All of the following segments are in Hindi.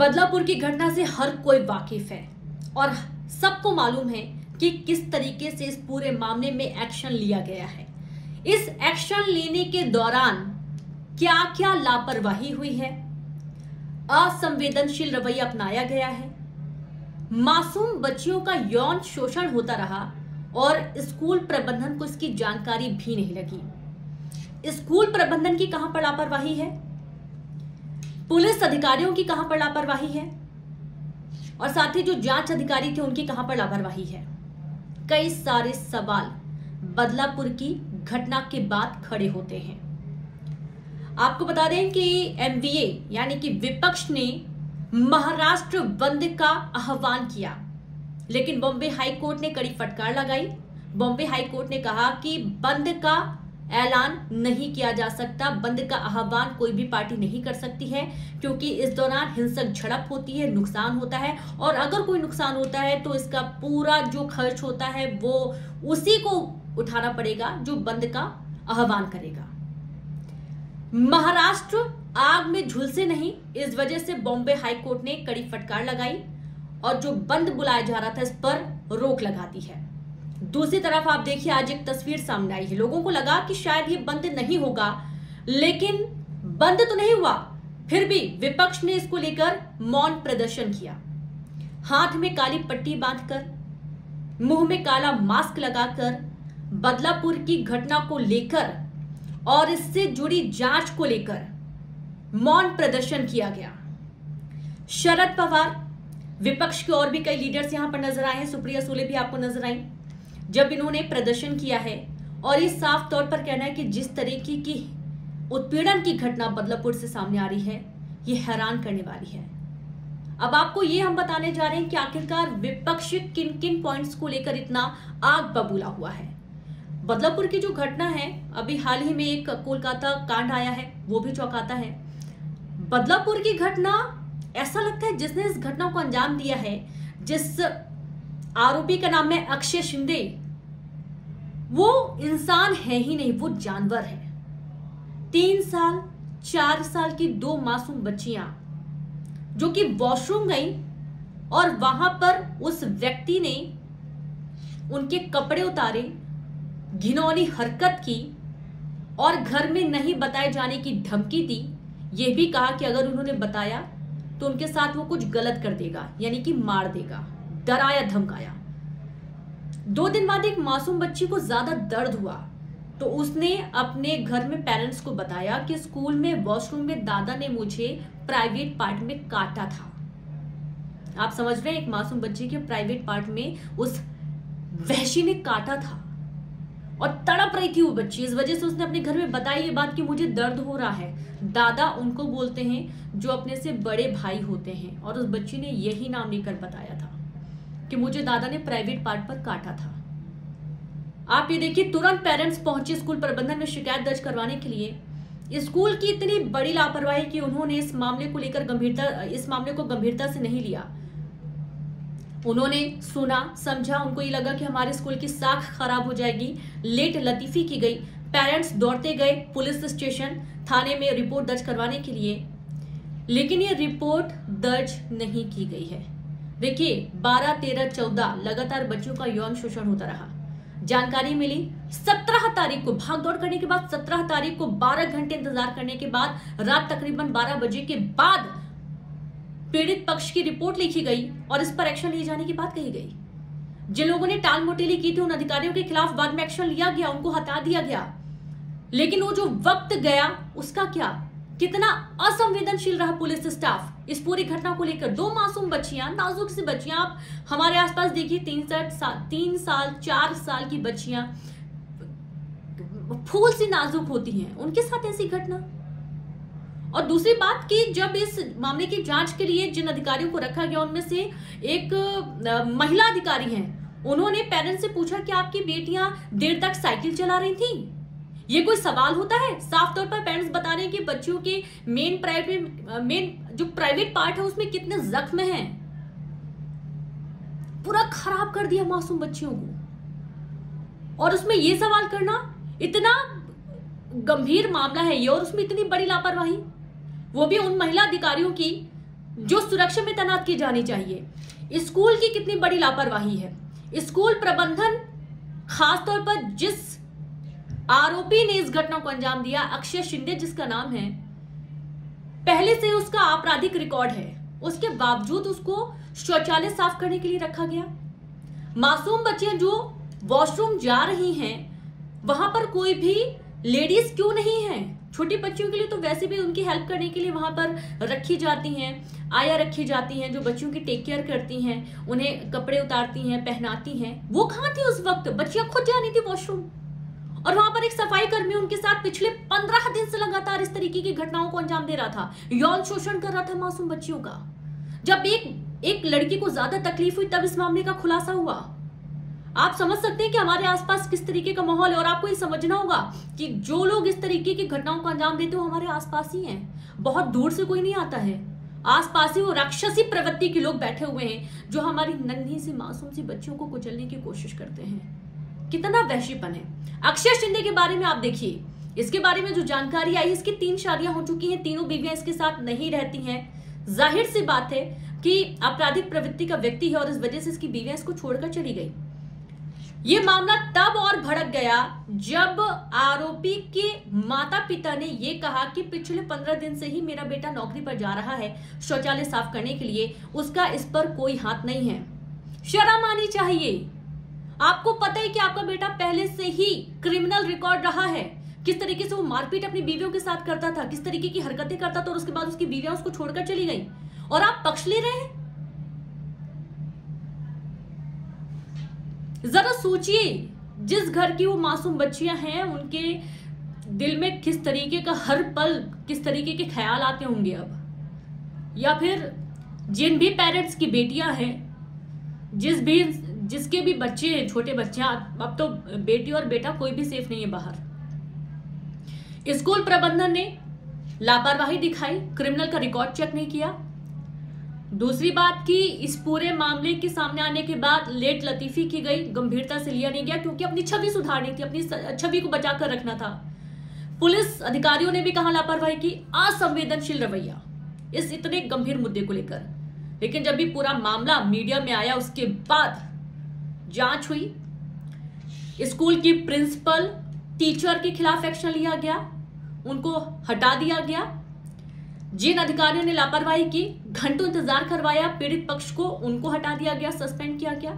बदलापुर की घटना से हर कोई वाकिफ है। और सबको मालूम है कि किस तरीके से इस पूरे मामले में एक्शन लिया गया है। इस एक्शन लेने के दौरान क्या क्या लापरवाही हुई है? असंवेदनशील रवैया अपनाया गया है। मासूम बच्चियों का यौन शोषण होता रहा और स्कूल प्रबंधन को इसकी जानकारी भी नहीं लगी। स्कूल प्रबंधन की कहाँ पर लापरवाही है? पुलिस अधिकारियों की कहाँ पर लापरवाही है? और साथ ही जो जाँच अधिकारी थे, उनकी कहाँ पर लापरवाही है? कई सारे सवाल बदलापुर की घटना के बाद खड़े होते हैं। आपको बता दें कि एमवीए यानी कि विपक्ष ने महाराष्ट्र बंद का आह्वान किया। लेकिन बॉम्बे हाईकोर्ट ने कड़ी फटकार लगाई। बॉम्बे हाईकोर्ट ने कहा कि बंद का ऐलान नहीं किया जा सकता। बंद का आह्वान कोई भी पार्टी नहीं कर सकती है, क्योंकि इस दौरान हिंसक झड़प होती है, नुकसान होता है, और अगर कोई नुकसान होता है तो इसका पूरा जो खर्च होता है, वो उसी को उठाना पड़ेगा, जो बंद का आह्वान करेगा। महाराष्ट्र आग में झुलसे नहीं, इस वजह से बॉम्बे हाईकोर्ट ने कड़ी फटकार लगाई, और जो बंद बुलाया जा रहा था, इस पर रोक लगा दी है। दूसरी तरफ़ आप देखिए, आज एक तस्वीर सामने आई है। लोगों को लगा कि शायद ये बंद नहीं होगा, लेकिन बंद तो नहीं हुआ, फिर भी विपक्ष ने इसको लेकर मौन प्रदर्शन किया। हाथ में काली पट्टी बांधकर, मुँह में काला मास्क लगाकर, बदलापुर की घटना को लेकर और इससे जुड़ी जाँच को लेकर मौन प्रदर्शन किया गया। शरद पवार, विपक्ष के और भी कई लीडर्स यहाँ पर नज़र आए हैं। सुप्रिया सुले भी आपको नज़र आई। जब इन्होंने प्रदर्शन किया है, और ये साफ़ तौर पर कहना है कि जिस तरीके की उत्पीड़न की घटना बदलापुर से सामने आ रही है, ये हैरान करने वाली है। अब आपको ये हम बताने जा रहे हैं कि आखिरकार विपक्ष किन किन पॉइंट्स को लेकर इतना आग बबूला हुआ है। बदलापुर की जो घटना है, अभी हाल ही में एक कोलकाता कांड आया है, वो भी चौंकाता है। बदलापुर की घटना, ऐसा लगता है जिसने इस घटना को अंजाम दिया है, जिस आरोपी का नाम है अक्षय शिंदे वो इंसान है ही नहीं, वो जानवर है। तीन साल, चार साल की दो मासूम बच्चियाँ, जो कि वॉशरूम गई और वहाँ पर उस व्यक्ति ने उनके कपड़े उतारे, घिनौनी हरकत की और घर में नहीं बताए जाने की धमकी दी। यह भी कहा कि अगर उन्होंने बताया तो उनके साथ वो कुछ गलत कर देगा, यानी कि मार देगा, डराया, धमकाया। दो दिन बाद एक मासूम बच्ची को ज़्यादा दर्द हुआ। तो उसने अपने घर में पेरेंट्स को बताया कि स्कूल में वॉशरूम में दादा ने मुझे प्राइवेट पार्ट में काटा था। आप समझ रहे हैं, एक मासूम बच्ची के प्राइवेट पार्ट में उस वहशी ने काटा था। और तड़प रही थी वो बच्ची। इस वजह से उसने अपने घर में बताई ये बात कि मुझे दर्द हो रहा है। दादा उनको बोलते हैं जो अपने से बड़े भाई होते हैं और उस बच्ची ने यही नाम लेकर बताया था। कि मुझे दादा ने प्राइवेट पार्ट पर काटा था। आप ये देखिए, तुरंत पेरेंट्स पहुँचे स्कूल प्रबंधन में शिकायत दर्ज करवाने के लिए। स्कूल की इतनी बड़ी लापरवाही कि उन्होंने इस मामले को लेकर गंभीरता, इस मामले को गंभीरता से नहीं लिया। उन्होंने सुना, समझा, उनको ये लगा कि हमारे स्कूल की साख खराब हो जाएगी, लेट लतीफी की गई। पेरेंट्स दौड़ते गए पुलिस स्टेशन, थाने में रिपोर्ट दर्ज करवाने के लिए। लेकिन ये रिपोर्ट दर्ज नहीं की गई है। देखिए 12, 13, 14 लगातार बच्चों का यौन शोषण होता रहा। जानकारी मिली 17 तारीख को भाग दौड़ करने के बाद 17 तारीख को 12 घंटे इंतज़ार करने के बाद रात तकरीबन 12 बजे के बाद पीड़ित पक्ष की रिपोर्ट लिखी गई और इस पर एक्शन लिए जाने की बात कही गई। जिन लोगों ने टाल मोटेली की थी उन अधिकारियों के खिलाफ बाद में एक्शन लिया गया उनको हटा दिया गया। लेकिन वो जो वक्त गया उसका क्या? कितना असंवेदनशील रहा पुलिस स्टाफ? इस पूरी घटना को लेकर दो मासूम बच्चियाँ, नाजुक सी बच्चियाँ, आप हमारे आसपास देखिए, तीन साल तीन साल, चार साल की बच्चियाँ, फूल सी नाजुक होती हैं। उनके साथ ऐसी घटना? और दूसरी बात कि जब इस मामले की जाँच के लिए जिन अधिकारियों को रखा गया, उनमें से एक महिला अधिकारी हैं। उन्होंने पेरेंट्स से पूछा कि आपकी बेटियाँ देर तक साइकिल चला रही थी? ये कोई सवाल होता है? साफ़ तौर पर पेरेंट्स बता रहे हैं कि बच्चियों के मेन प्राइवेट मेन जो प्राइवेट पार्ट है उसमें कितने जख्म हैं? पूरा खराब कर दिया मासूम बच्चियों को। और उसमें ये सवाल करना, इतना गंभीर मामला है ये और उसमें इतनी बड़ी लापरवाही। वो भी उन महिला अधिकारियों की जो सुरक्षा में तैनात की जानी चाहिए। स्कूल की कितनी बड़ी लापरवाही है। स्कूल प्रबंधन खासतौर पर जिस आरोपी ने इस घटना को अंजाम दिया अक्षय शिंदे, जिसका नाम है। पहले से उसका आपराधिक रिकॉर्ड है। उसके बावजूद उसको शौचालय साफ़ करने के लिए रखा गया। मासूम बच्चियाँ जो वॉशरूम जा रही हैं, वहाँ पर कोई भी लेडीज़ क्यों नहीं है? छोटी बच्चियों के लिए तो वैसे भी उनकी हेल्प करने के लिए वहाँ पर रखी जाती हैं, आया रखी जाती हैं, जो बच्चियों की टेक केयर करती हैं, उन्हें कपड़े उतारती हैं, पहनाती हैं। वो कहाँ थी उस वक्त? बच्चियाँ खुद जानी थी वॉशरूम। और वहाँ पर एक सफ़ाई कर्मी उनके साथ पिछले पंद्रह दिन से लगातार इस तरीके की घटनाओं को अंजाम दे रहा था। यौन शोषण कर रहा था मासूम बच्चियों का। जब एक एक लड़की को ज़्यादा तकलीफ़ हुई, तब इस मामले का खुलासा हुआ। आप समझ सकते हैं कि हमारे आसपास किस तरीके का माहौल है और आपको ये समझना होगा कि जो लोग इस तरीके की घटनाओं को अंजाम देते हो हमारे आसपास ही हैं। बहुत दूर से कोई नहीं आता है। आसपास ही वो राक्षसी प्रवृत्ति के लोग बैठे हुए हैं, जो हमारी नन्ही सी मासूम सी बच्चियों को कुचलने की कोशिश करते हैं। कितना वैश्यपन है। अक्षय शिंदे के बारे में आप देखिए। इसके बारे में जो जानकारी आई, इसकी तीन शादियाँ हो चुकी हैं, तीनों बीवियाँ इसके साथ नहीं रहती हैं। ज़ाहिर सी बात है कि आपराधिक प्रवृत्ति का व्यक्ति है और इस वजह से इसकी बीवियाँ इसको छोड़कर चली गई। ये मामला तब और भड़क गया जब आरोपी के माता पिता ने यह कहा कि पिछले पंद्रह दिन से ही मेरा बेटा नौकरी पर जा रहा है, शौचालय साफ़ करने के लिए। उसका इस पर कोई हाथ नहीं है। शर्म आनी चाहिए। आपको पता है कि आपका बेटा पहले से ही क्रिमिनल रिकॉर्ड रहा है। किस तरीके से वो मारपीट अपनी बीवियों के साथ करता था, किस तरीके की हरकतें करता था और उसके बाद उसकी बीवियाँ उसको छोड़कर चली गई। और आप पक्ष ले रहे हैं? जरा सोचिए, जिस घर की वो मासूम बच्चियाँ हैं, उनके दिल में किस तरीके का हर पल, किस तरीके के ख्याल आते होंगे अब? या फिर जिन भी पेरेंट्स की बेटियाँ हैं, जिस भी जिसके भी बच्चे हैं, छोटे बच्चे अब तो बेटी और बेटा कोई भी सेफ़ नहीं है बाहर। स्कूल प्रबंधन ने लापरवाही दिखाई क्रिमिनल का रिकॉर्ड चेक नहीं किया। दूसरी बात की इस पूरे मामले के सामने आने के बाद लेट लतीफी की गई, गंभीरता से लिया नहीं गया, क्योंकि अपनी छवि सुधारनी थी, अपनी छवि को बचाकर रखना था। पुलिस अधिकारियों ने भी कहा लापरवाही की, असंवेदनशील रवैया। इस इतने गंभीर मुद्दे को लेकर। लेकिन जब भी पूरा मामला मीडिया में आया, उसके बाद जाँच हुई। स्कूल की प्रिंसिपल, टीचर के खिलाफ एक्शन लिया गया। उनको हटा दिया गया। जिन अधिकारियों ने लापरवाही की, घंटों इंतज़ार करवाया, पीड़ित पक्ष को उनको हटा दिया गया, सस्पेंड किया गया।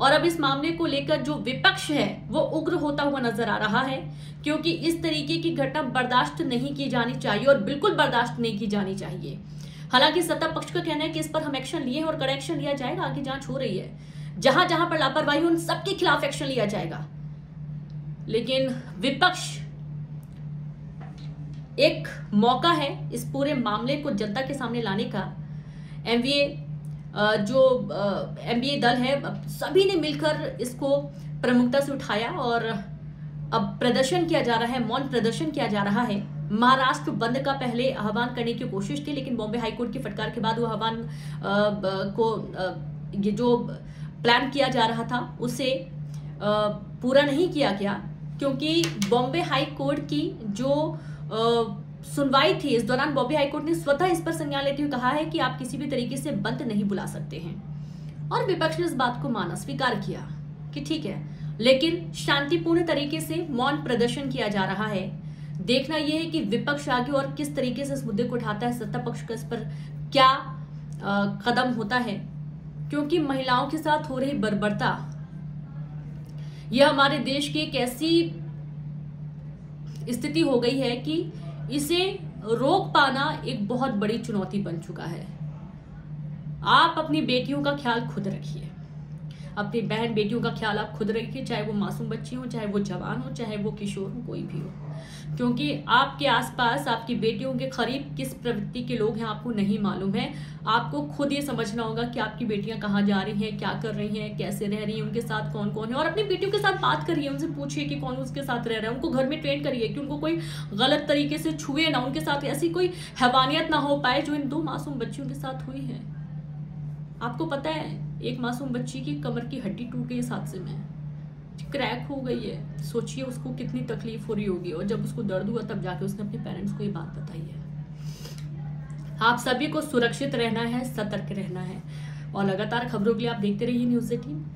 और अब इस मामले को लेकर जो विपक्ष है, वो उग्र होता हुआ नज़र आ रहा है, क्योंकि इस तरीके की घटना बर्दाश्त नहीं की जानी चाहिए और बिल्कुल बर्दाश्त नहीं की जानी चाहिए। हालाँकि सत्ता पक्ष का कहना है कि इस पर हम एक्शन लिए और कड़ा एक्शन लिया जाएगा, आगे जाँच हो रही है। जहाँ जहाँ पर लापरवाही, उन सबके खिलाफ एक्शन लिया जाएगा। लेकिन विपक्ष एक मौका है इस पूरे मामले को जनता के सामने लाने का। एमवीए जो एमबीए दल है सभी ने मिलकर इसको प्रमुखता से उठाया और अब प्रदर्शन किया जा रहा है, मौन प्रदर्शन किया जा रहा है। महाराष्ट्र बंद का पहले आह्वान करने की कोशिश थी, लेकिन बॉम्बे हाईकोर्ट की फटकार के बाद वो आह्वान को ये जो प्लान किया जा रहा था उसे पूरा नहीं किया गया क्योंकि बॉम्बे हाई कोर्ट की जो सुनवाई थी इस दौरान बॉम्बे हाई कोर्ट ने स्वतः इस पर संज्ञान लेते हुए कहा है कि आप किसी भी तरीके से बंद नहीं बुला सकते हैं। और विपक्ष ने इस बात को माना स्वीकार किया कि ठीक है लेकिन शांतिपूर्ण तरीके से मौन प्रदर्शन किया जा रहा है। देखना यह है कि विपक्ष आगे और किस तरीके से इस मुद्दे को उठाता है सत्ता पक्ष का इस पर क्या आ, कदम होता है। क्योंकि महिलाओं के साथ हो रही बर्बरता। यह हमारे देश की एक ऐसी स्थिति हो गई है कि इसे रोक पाना एक बहुत बड़ी चुनौती बन चुका है। आप अपनी बेटियों का ख्याल खुद रखिए। अपनी बहन बेटियों का ख्याल आप खुद रखिए, चाहे वो मासूम बच्ची हो, चाहे वो जवान हो, चाहे वो किशोर हो, कोई भी हो। क्योंकि आपके आसपास, आपकी बेटियों के करीब किस प्रवृत्ति के लोग हैं, आपको नहीं मालूम है। आपको खुद ये समझना होगा कि आपकी बेटियाँ कहाँ जा रही हैं, क्या कर रही हैं, कैसे रह रही हैं, उनके साथ कौन कौन है। और अपनी बेटियों के साथ बात करिए, उनसे पूछिए कि कौन उसके साथ रह रहा है। उनको घर में ट्रेन करिए कि उनको कोई गलत तरीके से छुए ना, उनके साथ ऐसी कोई हैवानियत ना हो पाए जो इन दो मासूम बच्चियों के साथ हुई है। आपको पता है, एक मासूम बच्ची की कमर की हड्डी टूट गई इस हादसे में। क्रैक हो गई है। सोचिए उसको कितनी तकलीफ़ हो रही होगी। और जब उसको दर्द हुआ, तब जाके उसने अपने पेरेंट्स को ये बात बताई है। आप सभी को सुरक्षित रहना है, सतर्क रहना है। और लगातार खबरों के लिए आप देखते रहिए न्यूज़ एटीन।